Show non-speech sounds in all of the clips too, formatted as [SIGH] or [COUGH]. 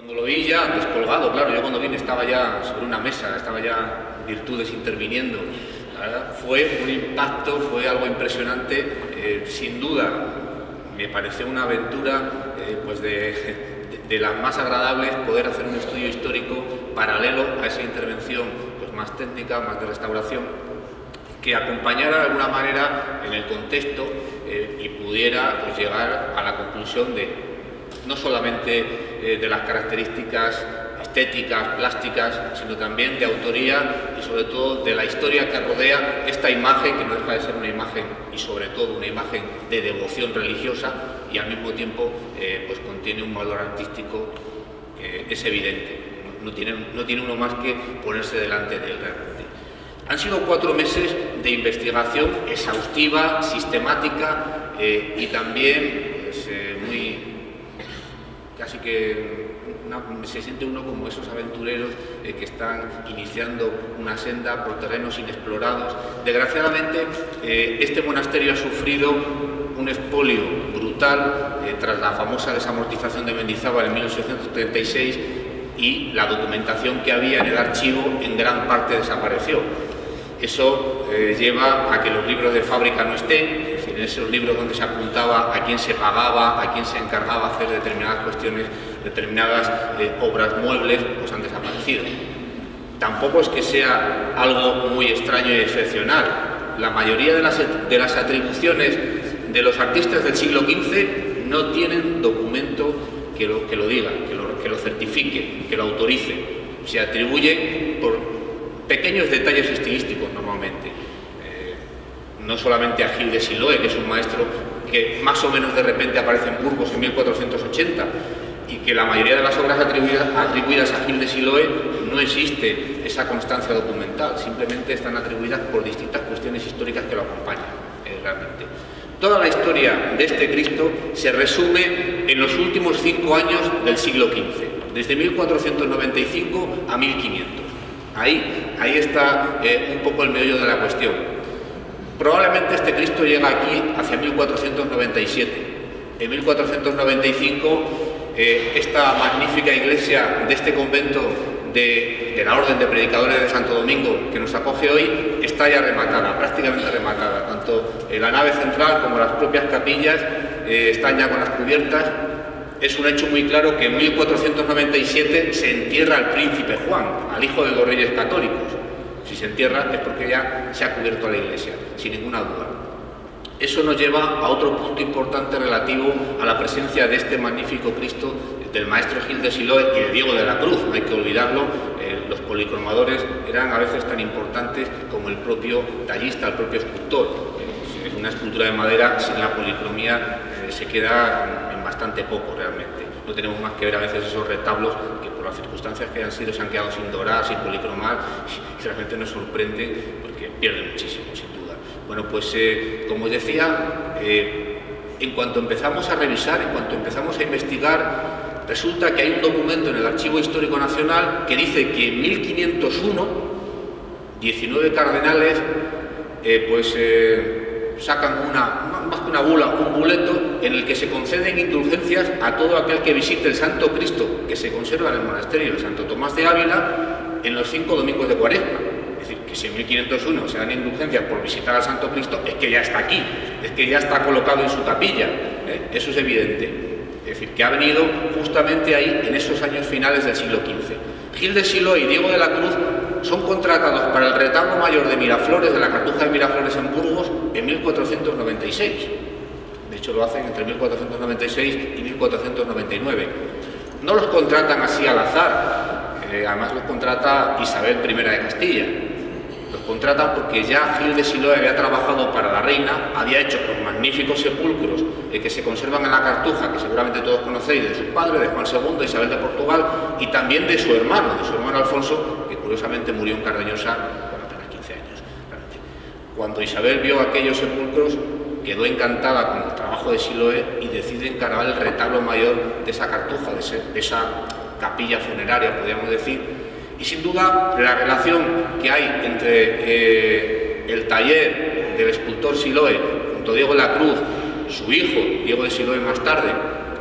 Cuando lo vi ya descolgado, claro, yo cuando vine estaba ya sobre una mesa, estaba ya virtudes interviniendo. La verdad, fue un impacto, fue algo impresionante, eh, sin duda me pareció una aventura eh, pues de, de, las más agradables poder hacer un estudio histórico paralelo a esa intervención pues, más técnica, más de restauración, que acompañara de alguna manera en el contexto eh, y pudiera pues, llegar a la conclusión de no solamente eh, de las características estéticas, plásticas, sino también de autoría y sobre todo de la historia que rodea esta imagen, que no deja de ser una imagen y sobre todo una imagen de devoción religiosa y al mismo tiempo eh, pues contiene un valor artístico que es evidente, no tiene, no tiene uno más que ponerse delante de él realmente. Han sido cuatro meses de investigación exhaustiva, sistemática eh, y también casi que se siente uno como esos aventureros eh, que están iniciando una senda por terrenos inexplorados. Desgraciadamente, eh, este monasterio ha sufrido un expolio brutal eh, tras la famosa desamortización de Mendizábal en 1836 y la documentación que había en el archivo en gran parte desapareció. Eso lleva a que los libros de fábrica no estén, esos libros donde se apuntaba a quién se pagaba, a quién se encargaba hacer determinadas cuestiones, determinadas eh, obras muebles, pues han desaparecido. Tampoco es que sea algo muy extraño y excepcional. La mayoría de las, atribuciones de los artistas del siglo XV no tienen documento que lo, que lo diga, que lo, que lo certifique, que lo autorice. Se atribuye por pequeños detalles estilísticos normalmente no solamente a Gil de Siloe, que es un maestro que más o menos de repente aparece en Burgos en 1480, y que la mayoría de las obras atribuidas, a Gil de Siloe no existe esa constancia documental, simplemente están atribuidas por distintas cuestiones históricas que lo acompañan eh, realmente. Toda la historia de este Cristo se resume en los últimos cinco años del siglo XV, desde 1495 a 1500. Ahí, ahí está eh, un poco el meollo de la cuestión. Probablemente este Cristo llega aquí hacia 1497. En 1495 eh, esta magnífica iglesia de este convento de, la Orden de Predicadores de Santo Domingo que nos acoge hoy está ya rematada, prácticamente rematada. Tanto la nave central como las propias capillas eh, están ya con las cubiertas. Es un hecho muy claro que en 1497 se entierra al príncipe Juan, al hijo de los reyes católicos. Se entierra es porque ya se ha cubierto la iglesia, sin ninguna duda. Eso nos lleva a otro punto importante relativo a la presencia de este magnífico Cristo del maestro Gil de Siloé y de Diego de la Cruz. No hay que olvidarlo, eh, los policromadores eran a veces tan importantes como el propio tallista, el propio escultor. Eh, una escultura de madera sin la policromía eh, se queda en bastante poco realmente. No tenemos más que ver a veces esos retablos que por las circunstancias que han sido se han quedado sin dorar, sin policromar [LAUGHS] y realmente nos sorprende porque pierden muchísimo, sin duda. Bueno, pues eh, como decía, eh, en cuanto empezamos a revisar, en cuanto empezamos a investigar, resulta que hay un documento en el Archivo Histórico Nacional que dice que en 1501, 19 cardenales, eh, pues sacan una, más que una bula, un buleto en el que se conceden indulgencias a todo aquel que visite el Santo Cristo que se conserva en el monasterio de Santo Tomás de Ávila en los cinco domingos de Cuaresma. Es decir, que si en 1501 se dan indulgencias por visitar al Santo Cristo, es que ya está aquí, es que ya está colocado en su capilla. ¿eh? Eso es evidente. Es decir, que ha venido justamente ahí en esos años finales del siglo XV. Gil de Silo y Diego de la Cruz son contratados para el retablo mayor de Miraflores, de la Cartuja de Miraflores en Burgos, en 1496. Hecho, lo hacen entre 1496 y 1499. No los contratan así al azar, eh, además los contrata Isabel I de Castilla. Los contratan porque ya Gil de Siloe había trabajado para la reina, había hecho los magníficos sepulcros eh, que se conservan en la Cartuja, que seguramente todos conocéis, de su padre, de Juan II, Isabel de Portugal, y también de su hermano, de su hermano Alfonso, que curiosamente murió en Cardeñosa con apenas 15 años. Cuando Isabel vio aquellos sepulcros, quedó encantada con el trabajo de Siloé y decide encargar el retablo mayor de esa cartuja, de, esa capilla funeraria, podríamos decir. Y sin duda la relación que hay entre eh, el taller del escultor Siloé junto a Diego de la Cruz, su hijo, Diego de Siloé más tarde,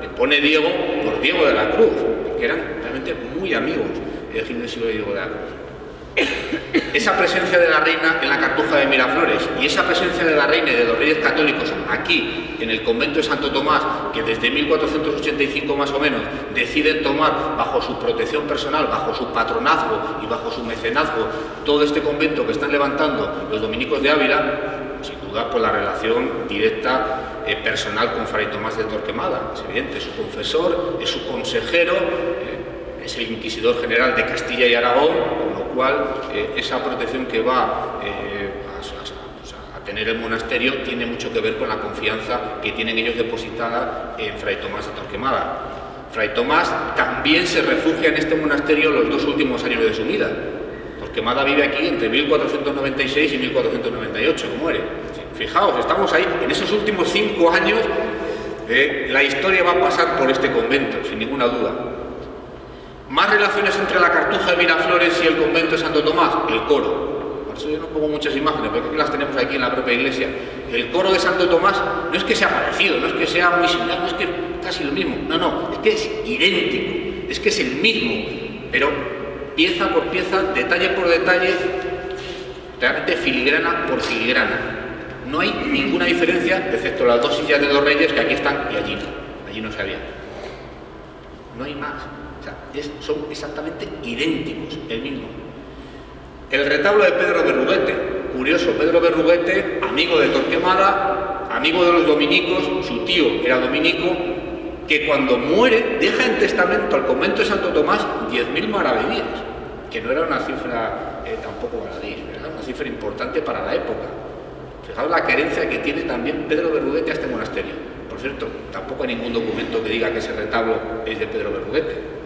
le pone Diego por Diego de la Cruz, que eran especialmente muy amigos de Gil de Silva y Diego de la esa presencia de la reina en la cartuja de Miraflores y esa presencia de la reina y de los reyes católicos aquí, en el convento de Santo Tomás, que desde 1485 más o menos deciden tomar bajo su protección personal, bajo su patronazgo y bajo su mecenazgo todo este convento que están levantando los dominicos de Ávila, sin duda por la relación directa eh, personal con Fray Tomás de Torquemada. Es evidente, es su confesor, es su consejero, eh, es el inquisidor general de Castilla y Aragón, eh, esa protección que va eh, a, tener el monasterio tiene mucho que ver con la confianza que tienen ellos depositada en Fray Tomás de Torquemada. Fray Tomás también se refugia en este monasterio los dos últimos años de su vida. Torquemada vive aquí entre 1496 y 1498, muere. Fijaos, estamos ahí, en esos últimos cinco años eh, la historia va a pasar por este convento, sin ninguna duda. Más relaciones entre la Cartuja de Miraflores y el convento de Santo Tomás, el coro. Por eso yo no pongo muchas imágenes, porque las tenemos aquí en la propia iglesia. El coro de Santo Tomás no es que sea parecido, no es que sea muy similar, no es que casi lo mismo. No, no, es que es idéntico, es que es el mismo, pero pieza por pieza, detalle por detalle, realmente filigrana por filigrana. No hay ninguna diferencia, excepto las dos sillas de los reyes que aquí están y allí no. Allí no se había. No hay más son exactamente idénticos, el mismo. El retablo de Pedro Berruguete, curioso, Pedro Berruguete, amigo de Torquemada, amigo de los dominicos, su tío era dominico, que cuando muere deja en testamento al convento de Santo Tomás 10.000 maravedíes, que no era una cifra eh, tampoco baladí, una cifra importante para la época. Fijaos la querencia que tiene también Pedro Berruguete a este monasterio. Por cierto, tampoco hay ningún documento que diga que ese retablo es de Pedro Berruguete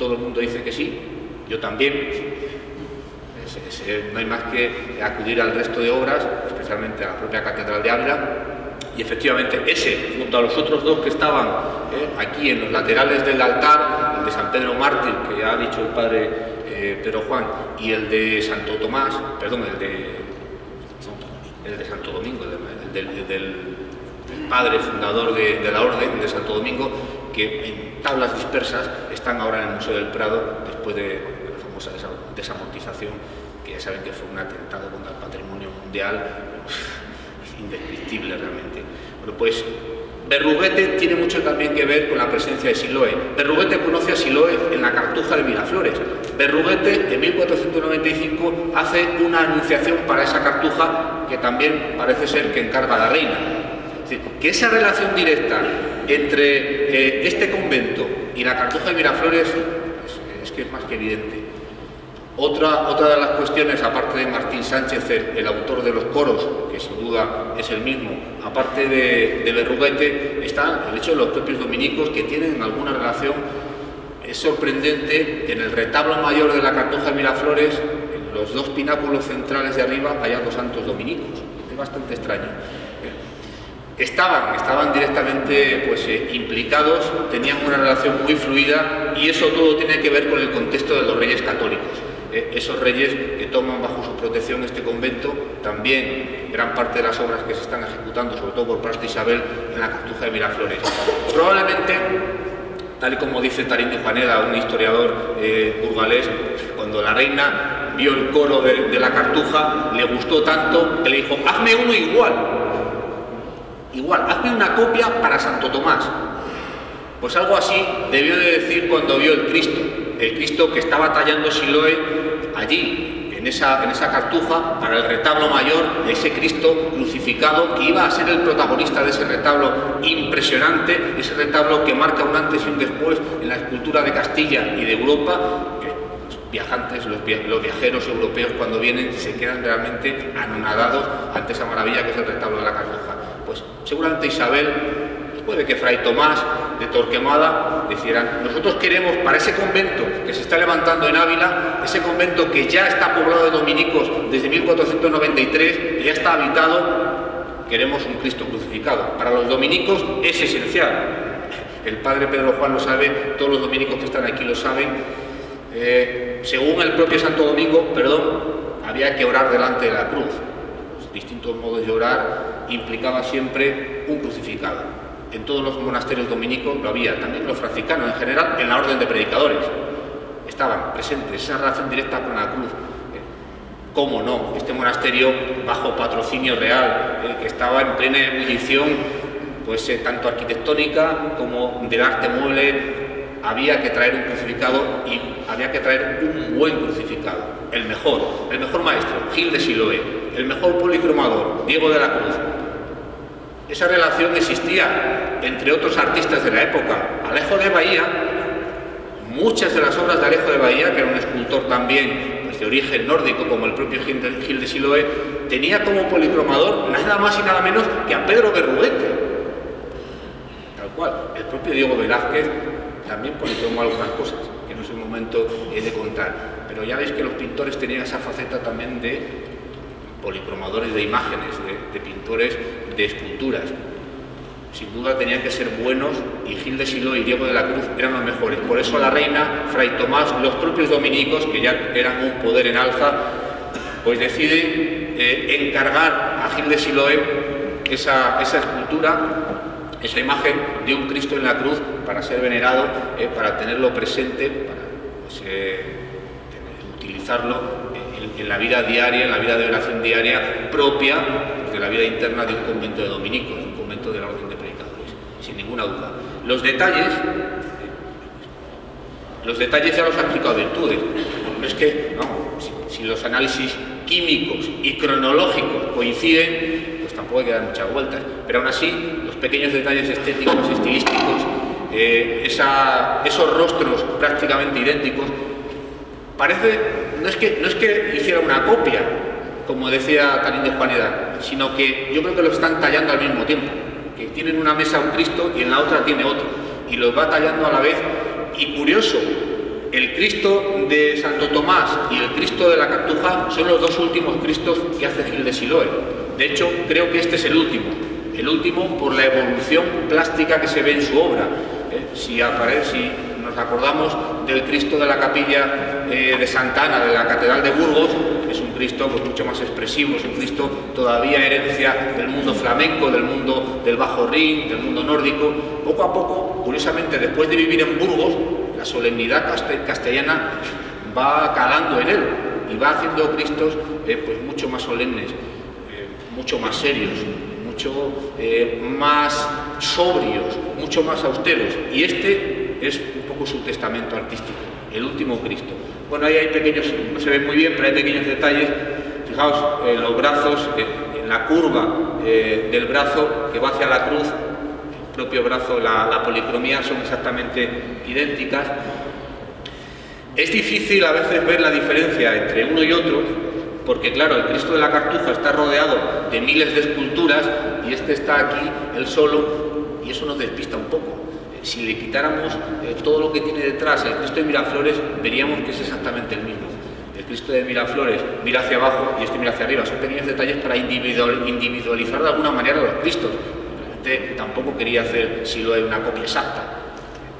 todo el mundo dice que sí, yo también. no hay más que acudir al resto de obras, especialmente a la propia Catedral de Ávila, y efectivamente ese, junto a los otros dos que estaban eh, aquí en los laterales del altar, el de San Pedro Mártir, que ya ha dicho el padre eh, Pedro Juan, y el de Santo Tomás, perdón, el de, el de Santo Domingo, el del, padre fundador de la Orden de Santo Domingo, que en tablas dispersas están ahora en el Museo del Prado después de la famosa desamortización, que ya saben que fue un atentado contra el patrimonio mundial indescriptible realmente. Bueno, pues Berruguete tiene mucho también que ver con la presencia de Siloé. Berruguete conoce a Siloé en la Cartuja de Miraflores. Berruguete en 1495 hace una anunciación para esa cartuja que también parece ser que encarga la reina. Es decir, que esa relación directa entre eh, este convento y la Cartuja de Miraflores es, que es más que evidente. Otra, otra de las cuestiones, aparte de Martín Sánchez, el, autor de los coros, que sin duda es el mismo, aparte de, de Berruguete, está el hecho de los propios dominicos que tienen alguna relación. Es sorprendente que en el retablo mayor de la Cartuja de Miraflores, en los dos pináculos centrales de arriba, haya dos santos dominicos. Es bastante extraño estaban, estaban directamente pues, eh, implicados, tenían una relación muy fluida y eso todo tiene que ver con el contexto de los reyes católicos. Eh, esos reyes que toman bajo su protección este convento, también gran parte de las obras que se están ejecutando, sobre todo por Prasta Isabel, en la Cartuja de Miraflores. Probablemente, tal y como dice Tarín de Juaneda, un historiador eh, burgalés, cuando la reina vio el coro de, de la Cartuja, le gustó tanto que le dijo, hazme uno igual, Igual, hazme una copia para Santo Tomás. Pues algo así debió de decir cuando vio el Cristo, el Cristo que estaba tallando Siloé allí, en esa, en esa cartuja, para el retablo mayor, ese Cristo crucificado que iba a ser el protagonista de ese retablo impresionante, ese retablo que marca un antes y un después en la escultura de Castilla y de Europa, viajantes, los viajeros europeos cuando vienen se quedan realmente anonadados ante esa maravilla que es el retablo de la cartuja pues seguramente Isabel, puede que Fray Tomás de Torquemada decieran, nosotros queremos para ese convento que se está levantando en Ávila, ese convento que ya está poblado de dominicos desde 1493, que ya está habitado, queremos un Cristo crucificado. Para los dominicos es esencial. El padre Pedro Juan lo sabe, todos los dominicos que están aquí lo saben. Eh, según el propio Santo Domingo, perdón, había que orar delante de la cruz. distintos modos de orar implicaba siempre un crucificado. en todos los monasterios dominicos lo había, también los franciscanos en general, en la orden de predicadores. Estaban presentes, esa relación directa con la cruz. Eh, ¿Cómo no? Este monasterio bajo patrocinio real, eh, que estaba en plena ebullición, pues eh, tanto arquitectónica como del arte mueble, había que traer un crucificado y había que traer un buen crucificado, el mejor, el mejor maestro, Gil de Siloé, el mejor policromador, Diego de la Cruz, esa relación existía entre otros artistas de la época. Alejo de Bahía, muchas de las obras de Alejo de Bahía, que era un escultor también pues, de origen nórdico, como el propio Gil de Siloé, tenía como policromador nada más y nada menos que a Pedro Berruete. Tal cual, el propio Diego Velázquez también policromó algunas cosas, que no es el momento de contar. Pero ya veis que los pintores tenían esa faceta también de policromadores de imágenes, de, pintores de esculturas. Sin duda tenían que ser buenos y Gil de Silo y Diego de la Cruz eran los mejores. Por eso la reina, Fray Tomás, los propios dominicos, que ya eran un poder en alza, pues deciden eh, encargar a Gil de Siloé esa, escultura, esa imagen de un Cristo en la cruz para ser venerado, eh, para tenerlo presente, para pues, eh, utilizarlo en la vida diaria, en la vida de oración diaria propia de la vida interna de un convento de dominicos, un convento de la orden de predicadores, sin ninguna duda. Los detalles, los detalles ya los ha explicado Virtudes. No es que, no, si, los análisis químicos y cronológicos coinciden, pues tampoco hay que dar muchas vueltas. Pero aún así, los pequeños detalles estéticos, estilísticos, eh, esos rostros prácticamente idénticos, parece no es que, no es que hiciera una copia, como decía Tarín de Juaneda, sino que yo creo que lo están tallando al mismo tiempo, que tienen una mesa un Cristo y en la otra tiene otro, y los va tallando a la vez. Y curioso, el Cristo de Santo Tomás y el Cristo de la Cartuja son los dos últimos Cristos que hace Gil de Siloe. De hecho, creo que este es el último, el último por la evolución plástica que se ve en su obra. ¿eh? Si aparece, si nos acordamos del Cristo de la capilla eh, de Santana, de la Catedral de Burgos, es un Cristo pues, mucho más expresivo, es un Cristo todavía herencia del mundo flamenco, del mundo del Bajo Rin, del mundo nórdico. Poco a poco, curiosamente, después de vivir en Burgos, la solemnidad castellana va calando en él y va haciendo Cristos eh, pues, mucho más solemnes, eh, mucho más serios, mucho más sobrios, mucho más austeros. Y este es su testamento artístico, el último Cristo. Bueno, ahí hay pequeños, no se ve muy bien, pero hay pequeños detalles. Fijaos, en los brazos, en la curva eh, del brazo que va hacia la cruz, el propio brazo, la, la policromía son exactamente idénticas. Es difícil a veces ver la diferencia entre uno y otro, porque claro, el Cristo de la Cartuja está rodeado de miles de esculturas y este está aquí, el solo, y eso nos despista un poco si le quitáramos eh, todo lo que tiene detrás el Cristo de Miraflores, veríamos que es exactamente el mismo. El Cristo de Miraflores mira hacia abajo y este mira hacia arriba. Son pequeños detalles para individualizar de alguna manera los Cristos. Realmente tampoco quería hacer si lo hay una copia exacta.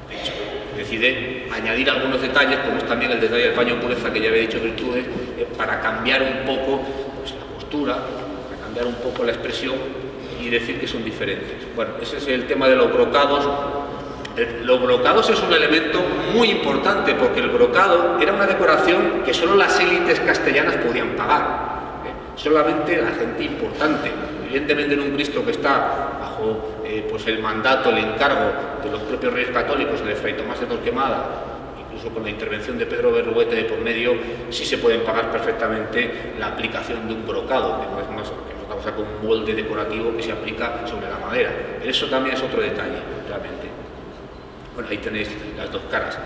De hecho, decide añadir algunos detalles, como es también el detalle del paño pureza que ya había dicho Virtudes, eh, para cambiar un poco pues, la postura, para cambiar un poco la expresión y decir que son diferentes. Bueno, ese es el tema de los brocados eh, los brocados es un elemento muy importante porque el brocado era una decoración que solo las élites castellanas podían pagar. ¿eh? Solamente la gente importante. Evidentemente en un Cristo que está bajo eh, pues el mandato, el encargo de los propios reyes católicos, de Fray Tomás de Torquemada, incluso con la intervención de Pedro Berruguete de por medio, sí se pueden pagar perfectamente la aplicación de un brocado, que no es más que no estamos con un molde decorativo que se aplica sobre la madera. Eso también es otro detalle, realmente. Bueno, ahí tenéis las dos caras.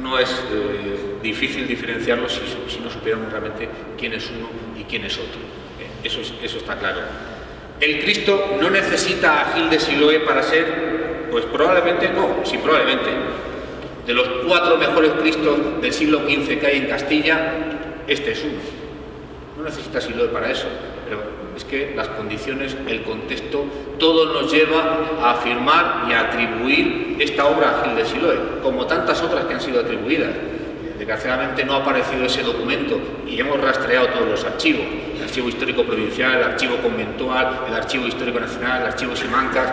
No es eh, difícil diferenciarlos si, no supiéramos realmente quién es uno y quién es otro. Eh, eso, eso está claro. El Cristo no necesita a Gil de Siloé para ser, pues probablemente no, sí probablemente, de los cuatro mejores Cristos del siglo XV que hay en Castilla, este es uno. No necesita Siloé para eso, es que las condiciones, el contexto, todo nos lleva a afirmar y a atribuir esta obra a Gil de Siloé, como tantas otras que han sido atribuidas. Desgraciadamente no ha aparecido ese documento y hemos rastreado todos los archivos, el archivo histórico provincial, el archivo conventual, el archivo histórico nacional, el archivo Simancas,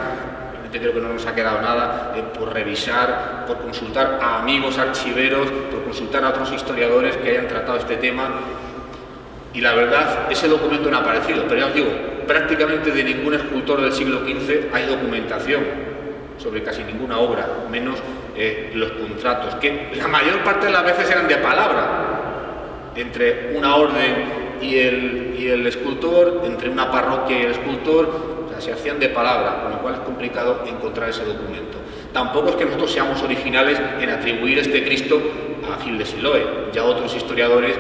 creo que no nos ha quedado nada eh, por revisar, por consultar a amigos archiveros, por consultar a otros historiadores que hayan tratado este tema. Y la verdad, ese documento no ha aparecido, pero ya os digo, prácticamente de ningún escultor del siglo XV hay documentación sobre casi ninguna obra, menos eh, los contratos, que la mayor parte de las veces eran de palabra, entre una orden y el, y el escultor, entre una parroquia y el escultor, se hacían de palabra, con lo cual es complicado encontrar ese documento. Tampoco es que nosotros seamos originales en atribuir este Cristo a Gil de Siloe. Ya otros historiadores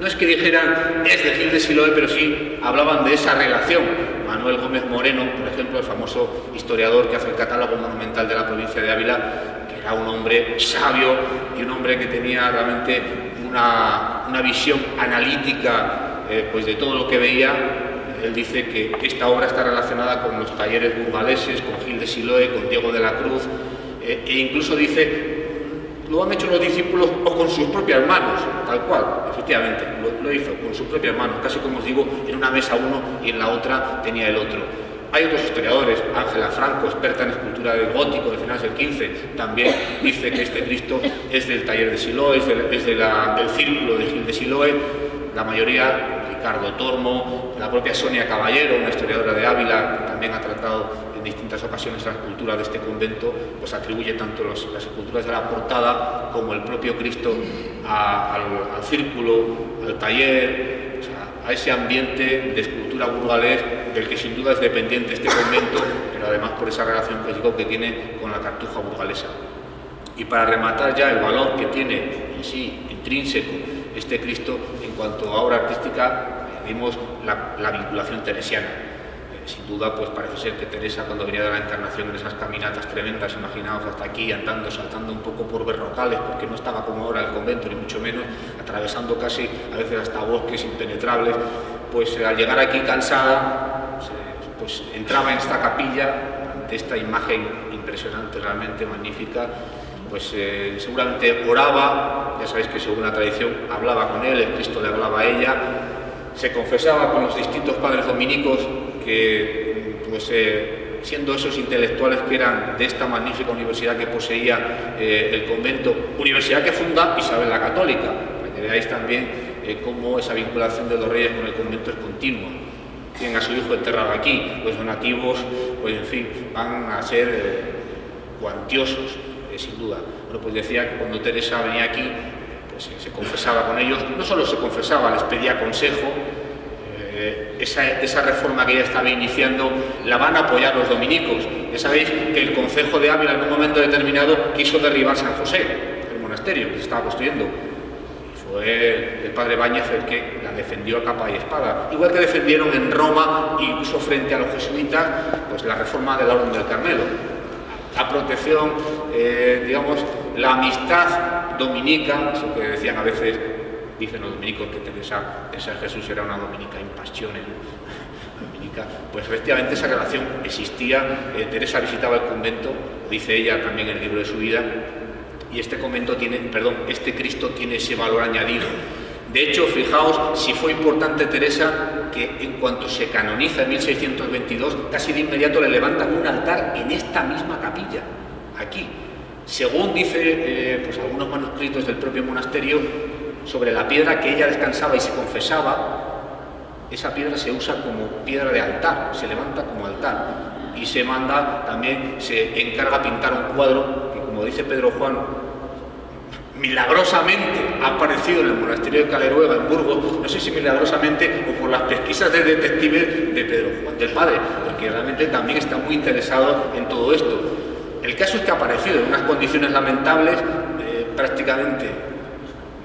no es que dijeran es de Gil de Siloe, pero sí hablaban de esa relación. Manuel Gómez Moreno, por ejemplo, el famoso historiador que hace el catálogo monumental de la provincia de Ávila, que era un hombre sabio y un hombre que tenía realmente una, visión analítica eh, pues de todo lo que veía. Él dice que esta obra está relacionada con los talleres burgaleses, con Gil de Siloe, con Diego de la Cruz, eh, e incluso dice lo han hecho los discípulos o con sus propias manos, tal cual, efectivamente, lo, hizo con sus propias manos, casi como os digo, en una mesa uno y en la otra tenía el otro. Hay otros historiadores, Ángela Franco, experta en escultura del gótico de finales del 15, también dice que este Cristo es del taller de Siloé, es, del círculo de Gil de Siloé, la mayoría, Ricardo Tormo, la propia Sonia Caballero, una historiadora de Ávila, que también ha tratado distintas ocasiones la escultura de este convento, pues atribuye tanto las esculturas de la portada como el propio Cristo al, círculo, al taller, a ese ambiente de escultura burgalés del que sin duda es dependiente este convento, pero además por esa relación que digo que tiene con la cartuja burgalesa. Y para rematar ya el valor que tiene en sí intrínseco este Cristo en cuanto a obra artística, vimos la vinculación teresiana sin duda, pues parece ser que Teresa cuando venía de la Encarnación en esas caminatas tremendas, imaginaos hasta aquí, andando, saltando un poco por berrocales, porque no estaba como ahora el convento, ni mucho menos, atravesando casi a veces hasta bosques impenetrables, pues al llegar aquí cansada, pues entraba en esta capilla, ante esta imagen impresionante, realmente magnífica, pues eh, seguramente oraba, ya sabéis que según la tradición hablaba con él, el Cristo le hablaba a ella, se confesaba con los distintos padres dominicos que, pues, eh, siendo esos intelectuales que eran de esta magnífica universidad que poseía eh, el convento, universidad que funda Isabel la Católica, para que veáis también eh, cómo esa vinculación de los reyes con el convento es continua. Tienen a su hijo enterrado aquí, los donativos, pues en fin, van a ser cuantiosos, sin duda. Bueno, pues decía que cuando Teresa venía aquí, pues se confesaba con ellos, no solo se confesaba, les pedía consejo, eh, esa, reforma que ya estaba iniciando la van a apoyar los dominicos. Ya sabéis que el Consejo de Ávila en un momento determinado quiso derribar San José, el monasterio que se estaba construyendo. Fue el padre Báñez el que la defendió a capa y espada. Igual que defendieron en Roma, incluso frente a los jesuitas, pues la reforma de la Orden del Carmelo. La protección, eh, digamos, la amistad dominica, eso que decían a veces dicen los dominicos que Teresa, de Jesús era una dominica en pasiones, [LAUGHS] dominica, pues efectivamente esa relación existía. Eh, Teresa visitaba el convento, dice ella también en el libro de su vida, y este convento tiene, perdón, este Cristo tiene ese valor añadido. De hecho, fijaos si fue importante Teresa que en cuanto se canoniza en 1622, casi de inmediato le levantan un altar en esta misma capilla, aquí. Según dice eh, pues algunos manuscritos del propio monasterio, sobre la piedra que ella descansaba y se confesaba, esa piedra se usa como piedra de altar, se levanta como altar. Y se manda, también se encarga pintar un cuadro que, como dice Pedro Juan, milagrosamente ha aparecido en el monasterio de Caleruega, en Burgos, no sé si milagrosamente o por las pesquisas de detectives de Pedro Juan del Padre, porque realmente también está muy interesado en todo esto. El caso es que ha aparecido en unas condiciones lamentables, eh, prácticamente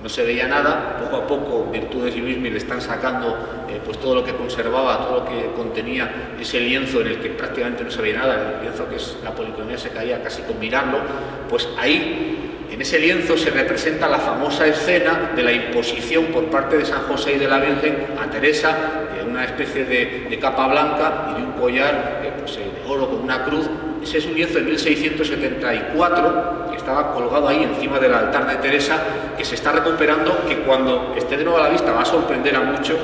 no se veía nada, poco a poco Virtudes y Luismi le están sacando eh, pues todo lo que conservaba, todo lo que contenía ese lienzo en el que prácticamente no se veía nada, el lienzo que es la policromía se caía casi con mirarlo, pues ahí en ese lienzo se representa la famosa escena de la imposición por parte de San José y de la Virgen a Teresa de una especie de, capa blanca y de un collar eh, pues, de oro con una cruz. Ese es un lienzo de 1674 que estaba colgado ahí encima del altar de Teresa que se está recuperando, que cuando esté de nuevo a la vista va a sorprender a muchos,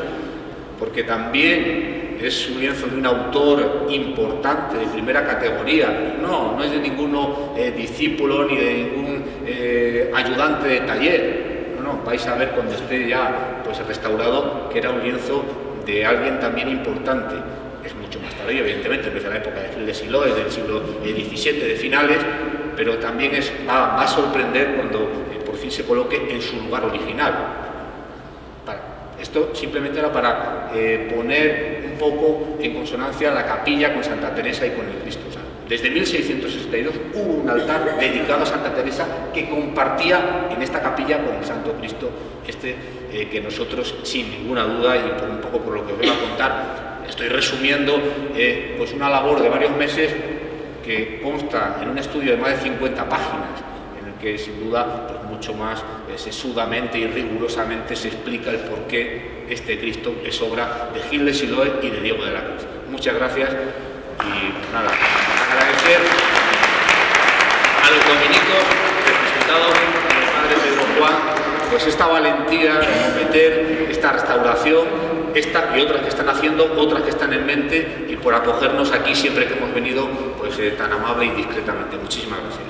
porque también es un lienzo de un autor importante, de primera categoría. No, no es de ningún eh, discípulo ni de ningún eh, ayudante de taller. No, no, vais a ver cuando esté ya pues, restaurado que era un lienzo de alguien también importante. Es mucho más tardío, evidentemente, no es de la época de Gil de Silo, es del siglo XVII, de finales, pero también es, va, a sorprender cuando eh, por fin se coloque en su lugar original. Esto simplemente era para eh, poner un poco en consonancia la capilla con Santa Teresa y con el Cristo. desde 1662 hubo un altar dedicado a Santa Teresa que compartía en esta capilla con el Santo Cristo, este eh, que nosotros, sin ninguna duda, y por un poco por lo que os voy a contar, estoy resumiendo eh, pues una labor de varios meses que consta en un estudio de más de 50 páginas, en el que sin duda pues, mucho más eh, sesudamente y rigurosamente se explica el por qué este Cristo es obra de Gil de Siloé y de Diego de la Cruz. Muchas gracias y nada, agradecer a los dominicos representados por el padre Pedro Juan, pues esta valentía de meter esta restauración, esta y otras que están haciendo, otras que están en mente y por acogernos aquí siempre que hemos venido pues eh, tan amable y discretamente. Muchísimas gracias.